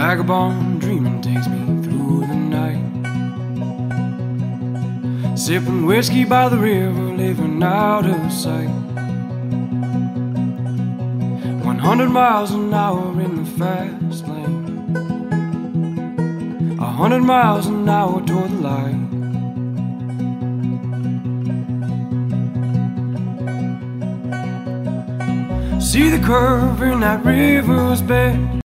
Vagabond dreaming takes me through the night. Sipping whiskey by the river, living out of sight. 100 miles an hour in the fast lane. 100 miles an hour toward the light. See the curve in that river's bed.